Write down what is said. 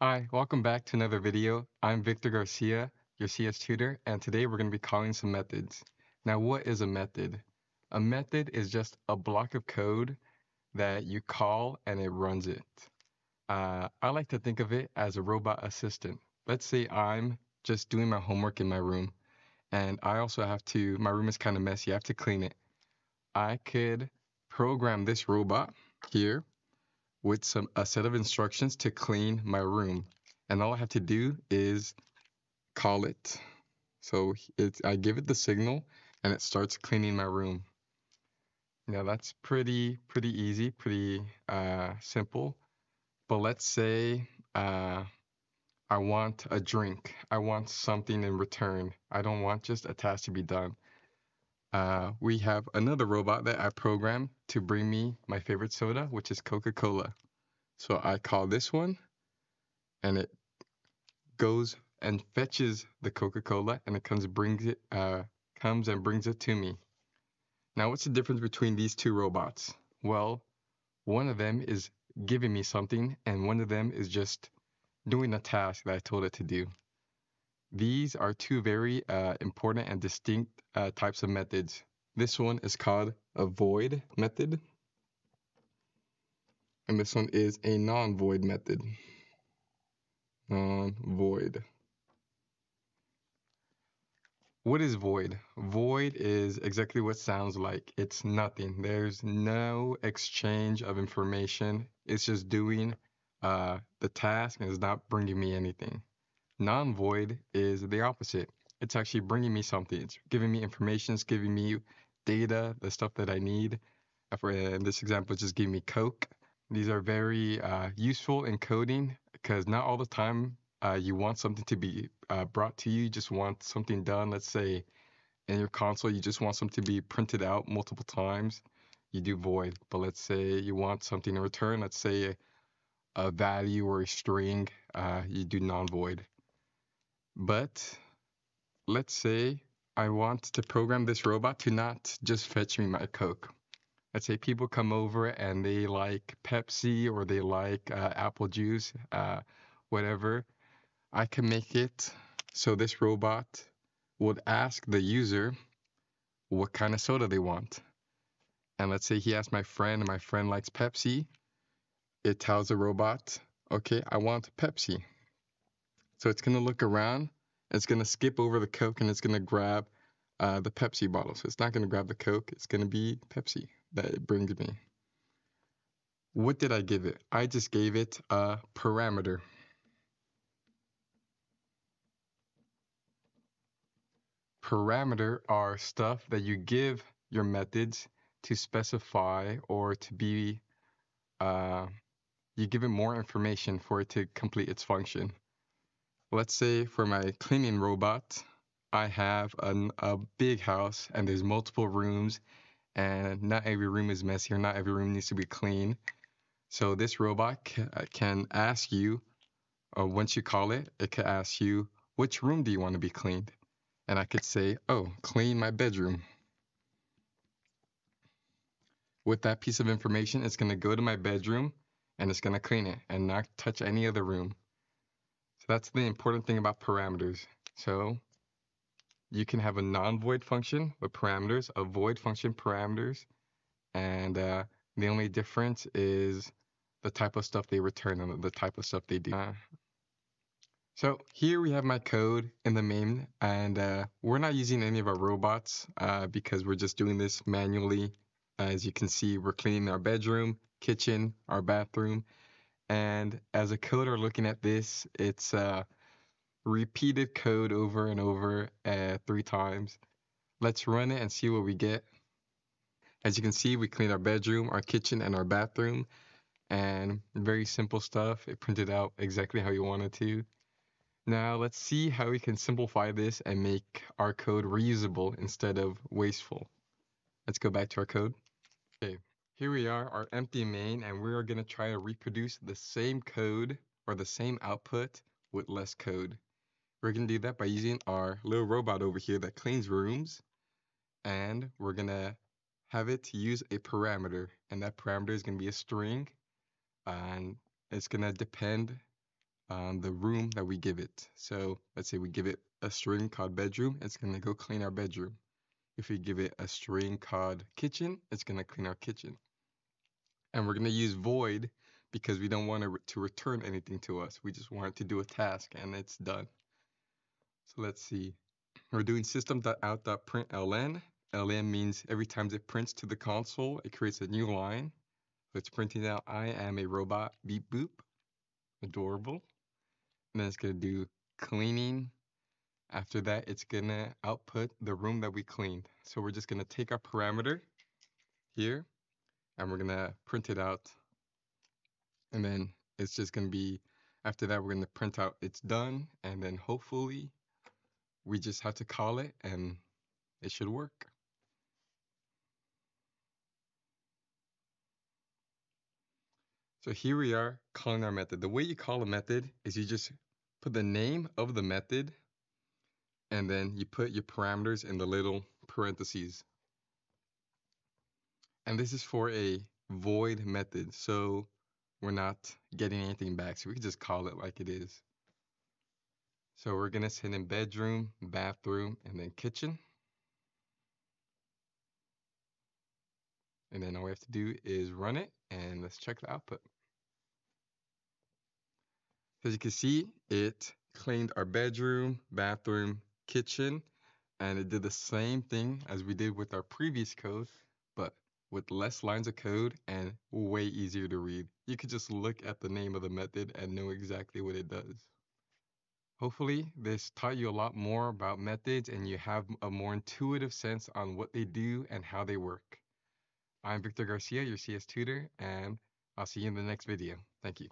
Hi, welcome back to another video. I'm Victor Garcia, your CS tutor, and today we're going to be calling some methods. Now, what is a method? A method is just a block of code that you call and it runs it. Uh, I like to think of it as a robot assistant. Let's say I'm just doing my homework in my room, and I also have to, my room is kind of messy, I have to clean it. I could program this robot here with some a set of instructions to clean my room. And all I have to do is call it. So it's I give it the signal and it starts cleaning my room. Now that's pretty pretty easy, pretty uh, simple. But let's say uh, I want a drink. I want something in return. I don't want just a task to be done. Uh, we have another robot that I programmed to bring me my favorite soda, which is Coca-Cola. So I call this one, and it goes and fetches the Coca-Cola, and it comes brings it uh, comes and brings it to me. Now, what's the difference between these two robots? Well, one of them is giving me something, and one of them is just doing a task that I told it to do. These are two very uh, important and distinct uh, types of methods. This one is called a void method, and this one is a non-void method. Non-void. What is void? Void is exactly what sounds like. It's nothing. There's no exchange of information. It's just doing uh, the task and it's not bringing me anything. Non-void is the opposite. It's actually bringing me something. It's giving me information. It's giving me data, the stuff that I need. For in this example, just giving me Coke. These are very uh, useful in coding because not all the time uh, you want something to be uh, brought to you. You just want something done. Let's say in your console, you just want something to be printed out multiple times. You do void. But let's say you want something in return. Let's say a, value or a string. Uh, you do non-void. But let's say I want to program this robot to not just fetch me my Coke. Let's say people come over and they like Pepsi or they like uh, apple juice, uh, whatever. I can make it so this robot would ask the user what kind of soda they want. And let's say he asks my friend, and my friend likes Pepsi. It tells the robot, okay, I want Pepsi. So it's going to look around, it's going to skip over the Coke, and it's going to grab uh, the Pepsi bottle. So it's not going to grab the Coke, it's going to be Pepsi that it brings me. What did I give it? I just gave it a parameter. Parameter are stuff that you give your methods to specify or to be, uh, you give it more information for it to complete its function. Let's say for my cleaning robot, I have an, a big house and there's multiple rooms and not every room is messy or not every room needs to be clean. So this robot uh, can ask you, uh, once you call it, it can ask you, which room do you want to be cleaned? And I could say, oh, clean my bedroom. With that piece of information, it's going to go to my bedroom and it's going to clean it and not touch any other room that's the important thing about parameters. So you can have a non-void function with parameters, a void function parameters, and uh, the only difference is the type of stuff they return and the type of stuff they do. Uh, so here we have my code in the main, and uh, we're not using any of our robots uh, because we're just doing this manually. As you can see, we're cleaning our bedroom, kitchen, our bathroom, and as a coder looking at this, it's uh, repeated code over and over uh, three times. Let's run it and see what we get. As you can see, we cleaned our bedroom, our kitchen, and our bathroom. And very simple stuff. It printed out exactly how you wanted to. Now let's see how we can simplify this and make our code reusable instead of wasteful. Let's go back to our code. Okay, here we are, our empty main, and we are going to try to reproduce the same code or the same output with less code. We're going to do that by using our little robot over here that cleans rooms, and we're going to have it use a parameter, and that parameter is going to be a string, and it's going to depend on the room that we give it. So let's say we give it a string called bedroom, it's going to go clean our bedroom. If we give it a string called kitchen, it's going to clean our kitchen. And we're going to use void because we don't want it to return anything to us. We just want it to do a task and it's done. So let's see. We're doing system.out.println. ln means every time it prints to the console, it creates a new line. It's printing out, I am a robot, beep boop. Adorable. And then it's going to do cleaning. After that, it's going to output the room that we cleaned. So we're just going to take our parameter here and we're going to print it out. And then it's just going to be, after that, we're going to print out it's done. And then hopefully we just have to call it and it should work. So here we are calling our method. The way you call a method is you just put the name of the method and then you put your parameters in the little parentheses. And this is for a void method. So we're not getting anything back. So we can just call it like it is. So we're going to send in bedroom, bathroom, and then kitchen. And then all we have to do is run it and let's check the output. As you can see, it cleaned our bedroom, bathroom, kitchen, and it did the same thing as we did with our previous code, with less lines of code and way easier to read. You could just look at the name of the method and know exactly what it does. Hopefully, this taught you a lot more about methods and you have a more intuitive sense on what they do and how they work. I'm Victor Garcia, your CS tutor, and I'll see you in the next video. Thank you.